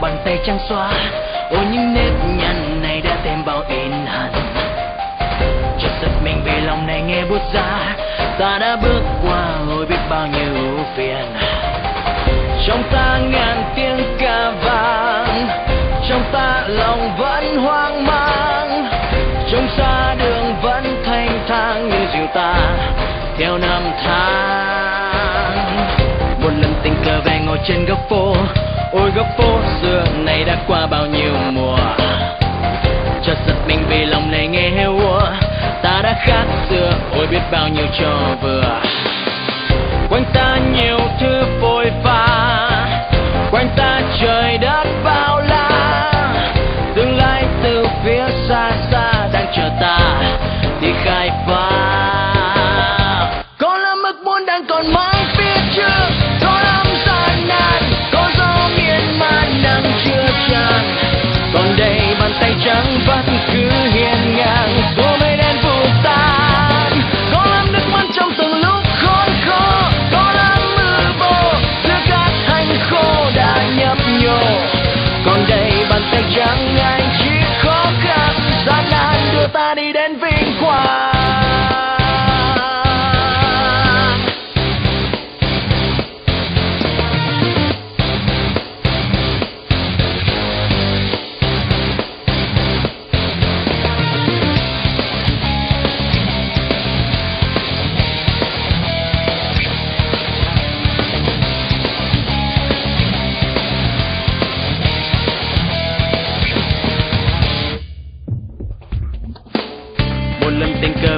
bàn tay trắng xóa. Ôi, những nếp nhăn này đã thêm bao in hằn chợt giật mình vì lòng này nghe buốt giá. Ta đã bước qua rồi biết bao nhiêu phiền. Trong ta ngàn tiếng ca vang, trong ta lòng vẫn hoang mang. Trong xa đường vẫn thanh thang như dịu ta, theo năm tháng. Một lần tình cờ về ngồi trên góc phố ôi, góc phố xưa này đã qua bao nhiêu mùa? Chợt giật mình vì lòng này nghe heo úa ta đã khác xưa, ôi, biết bao nhiêu trò vừa. Quanh ta ta đi đến vinh quang.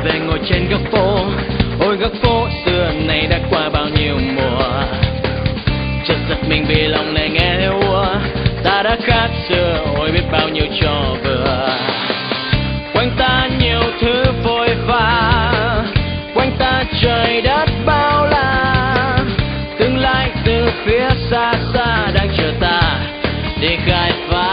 Về ngồi trên góc phố. Ôi, góc phố xưa này đã qua bao nhiêu mùa. Chợt giật mình vì lòng này nghe theo ta đã khác xưa, ôi, biết bao nhiêu trò vừa. Quanh ta nhiều thứ vội vã. Quanh ta trời đất bao la. Tương lai từ phía xa xa đang chờ ta. Để khai phá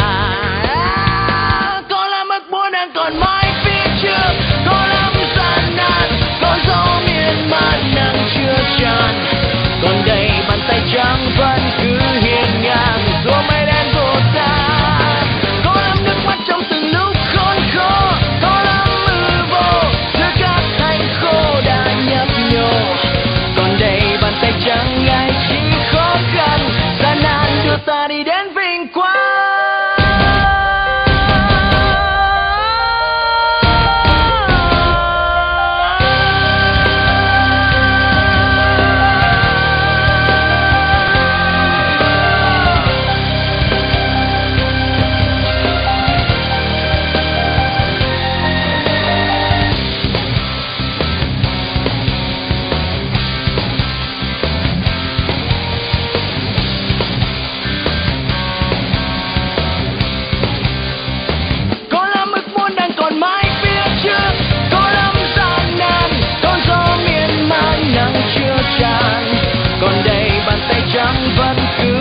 but it's good.